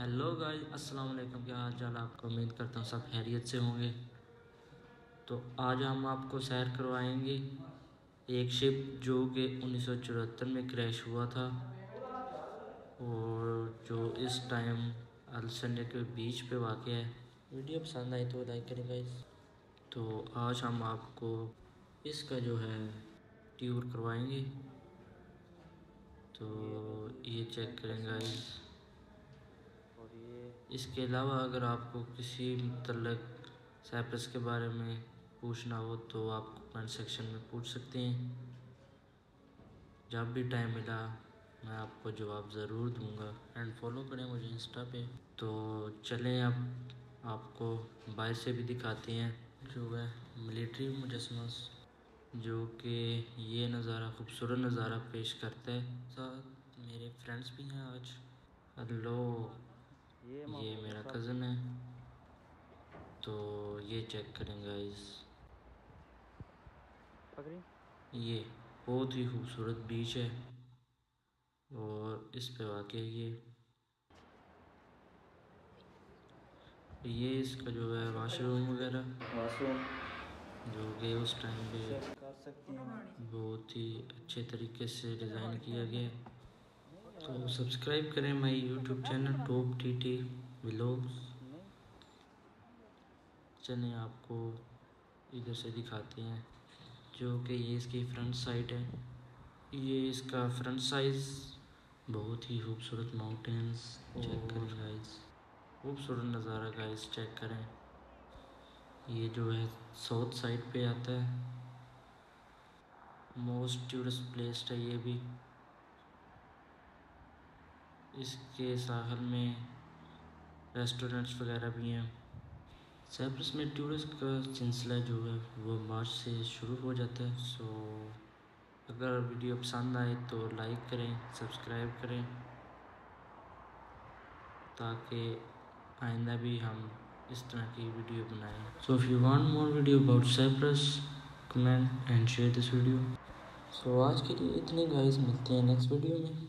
Hello guys अस्सलाम वालेकुम क्या हाल चाल आपका? उम्मीद करता हूँ सब खैरियत से होंगे। तो आज हम आपको सैर करवाएँगे। एक शिप जो कि उन्नीस सौ चौहत्तर में क्रैश हुआ था और जो इस टाइम अलसंडे के बीच पे वाक़ है। वीडियो पसंद आई तो लाइक करें गाइस तो आज हम आपको इसका जो है ट्यूर करवाएँगे। तो ये चेक करें गाइस इसके अलावा अगर आपको किसी मतलब सैपरस के बारे में पूछना हो तो आप कमेंट सेक्शन में पूछ सकते हैं। जब भी टाइम मिला, मैं आपको जवाब ज़रूर दूँगा। एंड फॉलो करें मुझे इंस्टा पे। तो चलें अब, आपको बाहर से भी दिखाते हैं। जो है मिलिट्री मुजस्मस, जो कि ये नज़ारा, खूबसूरत नज़ारा पेश करता है। साथ मेरे फ्रेंड्स भी हैं आज। हेलो ये, ये मेरा कज़न है। तो ये चेक करें गाइस ये बहुत ही खूबसूरत बीच है। और इस पे वाक़ ये। ये इसका जो है वाशरूम वगैरह। वाशरूम जो कि उस टाइम पे बहुत ही अच्छे तरीके से डिज़ाइन किया गया तो सब्सक्राइब करें my YouTube channel top T T vlogs. चलें आपको इधर से दिखाते हैं जो कि ये इसकी फ्रंट साइड है। ये इसका फ्रंट साइज़ बहुत ही खूबसूरत माउंटेन्स चेक करें गाइस खूबसूरत नज़ारा गाइस चेक करें। ये जो है साउथ साइड पे आता है। मोस्ट टूरिस्ट प्लेस है ये भी। इसके साहल में रेस्टोरेंट्स वगैरह भी हैं। सैप्रस में टूरिस्ट का सिलसिला जो है, वो मार्च से शुरू हो जाता है। सो अगर वीडियो पसंद आए तो लाइक करें सब्सक्राइब करें, ताकि आइंदा भी हम इस तरह की वीडियो बनाएँ। So if you want more video about Cyprus comment and share this video so आज के लिए इतने गाइस मिलते हैं नेक्स्ट वीडियो में।